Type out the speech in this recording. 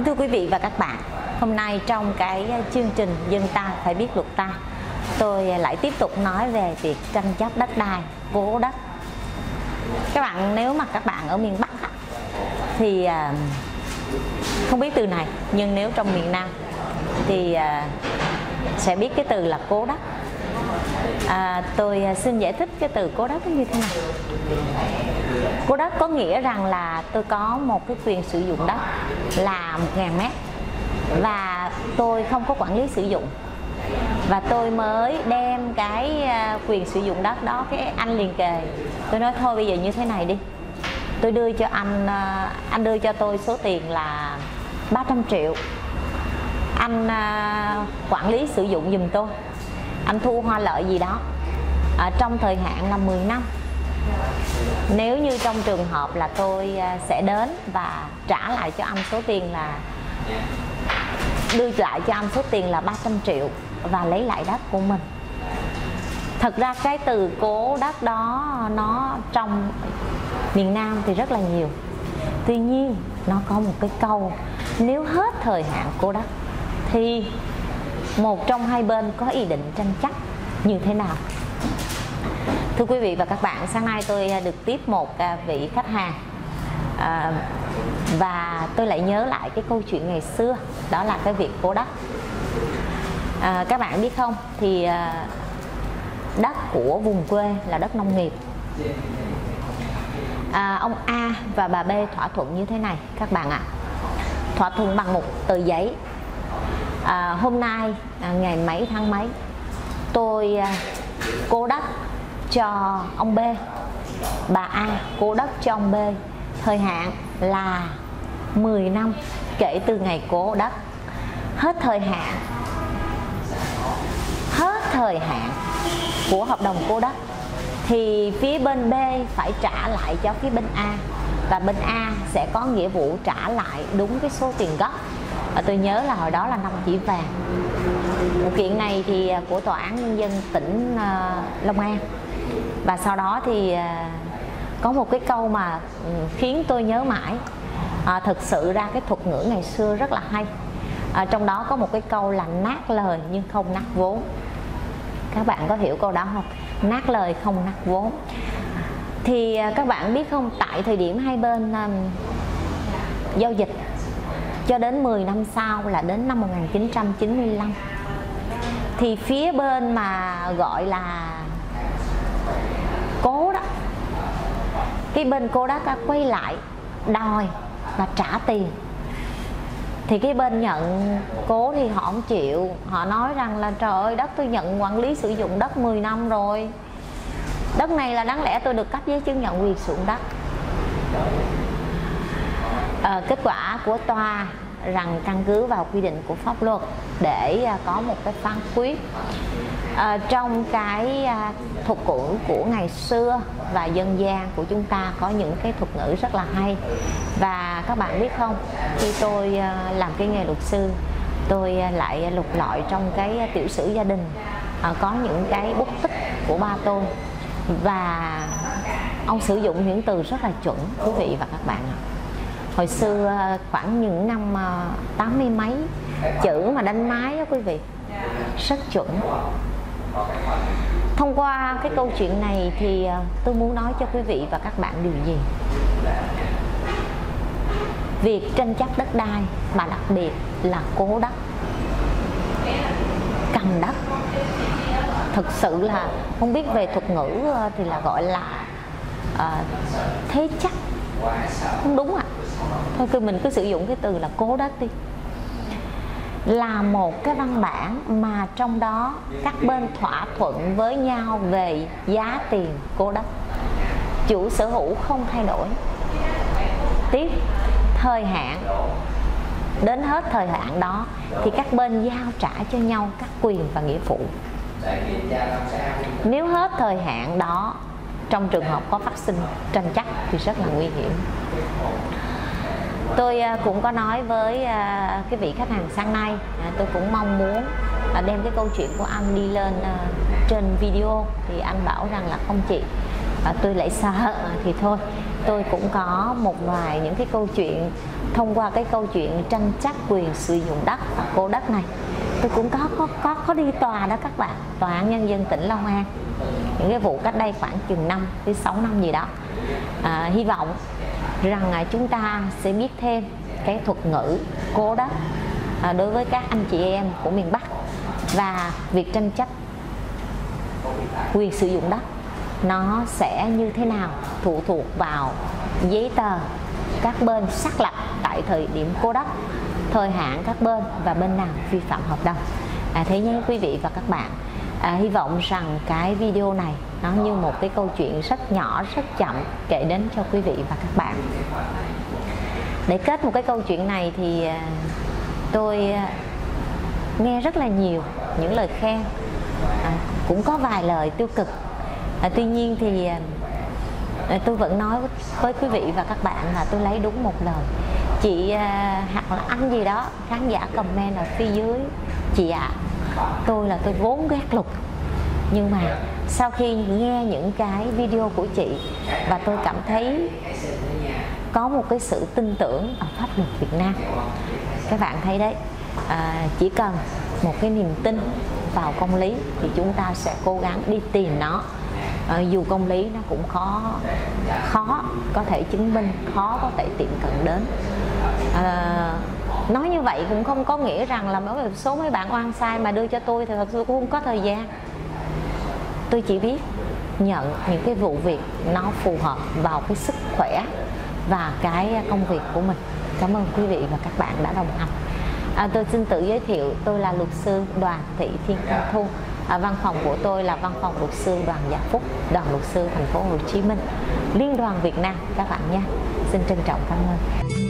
Kính thưa quý vị và các bạn, hôm nay trong cái chương trình Dân ta phải biết luật ta, tôi lại tiếp tục nói về việc tranh chấp đất đai, cố đất. Các bạn nếu mà các bạn ở miền Bắc thì à, không biết từ này, nhưng nếu trong miền Nam thì à, sẽ biết cái từ là cố đất. À, tôi à, xin giải thích cái từ cố đất như thế nào. Cố đất có nghĩa rằng là tôi có một cái quyền sử dụng đất là 1.000 mét và tôi không có quản lý sử dụng. Và tôi mới đem cái à, quyền sử dụng đất đó cái anh liền kề. Tôi nói thôi bây giờ như thế này đi. Tôi đưa cho anh à, anh đưa cho tôi số tiền là 300 triệu. Anh quản lý sử dụng giùm tôi anh thu hoa lợi gì đó. À, trong thời hạn là 10 năm. Nếu như trong trường hợp là tôi à, sẽ đến và trả lại cho anh số tiền là đưa lại cho anh số tiền là 300 triệu và lấy lại đất của mình. Thật ra cái từ cố đất đó nó trong miền Nam thì rất là nhiều. Tuy nhiên nó có một cái câu nếu hết thời hạn cố đất thì một trong hai bên có ý định tranh chấp như thế nào? Thưa quý vị và các bạn sáng nay tôi à, được tiếp một à, vị khách hàng. À, và tôi lại nhớ lại cái câu chuyện ngày xưa đó là cái việc cố đất. À, các bạn biết không? Thì à, đất của vùng quê là đất nông nghiệp. À, ông A và bà B thỏa thuận như thế này các bạn ạ. À. thỏa thuận bằng một tờ giấy à, hôm nay à, ngày mấy tháng mấy tôi à, cô đất cho ông B. Bà A cô đất cho ông B. Thời hạn là 10 năm kể từ ngày cố đất hết thời hạn hết thời hạn của hợp đồng cố đất thì phía bên B phải trả lại cho phía bên A. Và bên A sẽ có nghĩa vụ trả lại đúng cái số tiền gốc và tôi nhớ là hồi đó là năm chỉ vàng. Vụ kiện này thì à, của tòa án nhân dân tỉnh à, Long An. Và sau đó thì à, có một cái câu mà ừ, khiến tôi nhớ mãi. À, thực sự ra cái thuật ngữ ngày xưa rất là hay. À, trong đó có một cái câu là nát lời nhưng không nát vốn các bạn có hiểu câu đó không? Nát lời không nát vốn. Thì các bạn biết không tại thời điểm hai bên um, giao dịch cho đến 10 năm sau là đến năm 1995 thì phía bên mà gọi là cố đó, cái bên cô đó ta quay lại đòi và trả tiền. Thì cái bên nhận cố thì họ không chịu, họ nói rằng là, trời ơi, đất tôi nhận quản lý sử dụng đất 10 năm rồi. Đất này là đáng lẽ tôi được cấp giấy chứng nhận quyền sử dụng đất à, kết quả của tòa rằng căn cứ vào quy định của pháp luật để à, có một cái phán quyết. À, trong cái à, thuật ngữ của ngày xưa và dân gian của chúng ta có những cái thuật ngữ rất là hay. Và các bạn biết không khi tôi à, làm cái nghề luật sư tôi à, lại lục lọi trong cái tiểu sử gia đình. À, có những cái bút tích của ba tôi và ông sử dụng những từ rất là chuẩn quý vị và các bạn ạ hồi xưa à, khoảng những năm à, tám mươi mấy, chữ mà đánh máy đó quý vị, rất chuẩn. Thông qua cái câu chuyện này thì à, tôi muốn nói cho quý vị và các bạn điều gì? Việc tranh chấp đất đai mà đặc biệt là cố đất, cầm đất, thực sự là không biết về thuật ngữ thì là gọi là uh, thế chấp không đúng ạ. À. thôi cứ mình cứ sử dụng cái từ là cố đất đi. Là một cái văn bản mà trong đó các bên thỏa thuận với nhau về giá tiền cố đất. Chủ sở hữu không thay đổi. Tiếp thời hạn. Đến hết thời hạn đó thì các bên giao trả cho nhau các quyền và nghĩa vụ. Nếu hết thời hạn đó trong trường hợp có phát sinh tranh chấp thì rất là nguy hiểm. Tôi à, cũng có nói với à, cái vị khách hàng sáng nay à, tôi cũng mong muốn đem cái câu chuyện của anh đi lên trên video. Thì anh bảo rằng là, không chị tôi lại sợ thì thôi. Tôi cũng có một vài những cái câu chuyện thông qua cái câu chuyện tranh chấp quyền sử dụng đất cô đất này tôi cũng có có có có đi tòa đó các bạn. Tòa án nhân dân tỉnh Long An. Những cái vụ cách đây khoảng chừng năm tới 6 năm gì đó. À, hy vọng rằng à, chúng ta sẽ biết thêm cái thuật ngữ cố đất à, đối với các anh chị em của miền Bắc và việc tranh chấp quyền sử dụng đất nó sẽ như thế nào phụ thuộc vào giấy tờ các bên xác lập tại thời điểm cô đất thời hạn các bên và bên nào vi phạm hợp đồng. À, thế nhé quý vị và các bạn. À, hy vọng rằng cái video này nó như một cái câu chuyện rất nhỏ rất chậm kể đến cho quý vị và các bạn. Để kết một cái câu chuyện này thì à, tôi à, nghe rất là nhiều những lời khen. À, cũng có vài lời tiêu cực. À, tuy nhiên thì à, à tôi vẫn nói với quý vị và các bạn là tôi lấy đúng một lời chị à, hoặc là anh gì đó khán giả comment ở phía dưới. Chị ạ à, tôi là tôi vốn ghét luật. Nhưng mà sau khi nghe những cái video của chị và tôi cảm thấy có một cái sự tin tưởng ở pháp luật Việt Nam. Các bạn thấy đấy à, chỉ cần một cái niềm tin vào công lý thì chúng ta sẽ cố gắng đi tìm nó. À, dù công lý nó cũng khó khó có thể chứng minh khó có thể tiệm cận đến à, nói như vậy cũng không có nghĩa rằng là mỗi số mấy bạn oan sai mà đưa cho tôi thì thật sự cũng không có thời gian. Tôi chỉ biết nhận những cái vụ việc nó phù hợp vào cái sức khỏe và cái công việc của mình. Cảm ơn quý vị và các bạn đã đồng hành. À, tôi xin tự giới thiệu tôi là luật sư đoàn thị thiên thanh thu. À, văn phòng của tôi là văn phòng luật sư đoàn gia phúc đoàn luật sư thành phố hồ chí minh. Liên đoàn việt nam các bạn nha xin trân trọng cảm ơn.